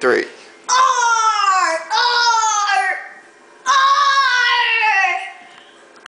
three.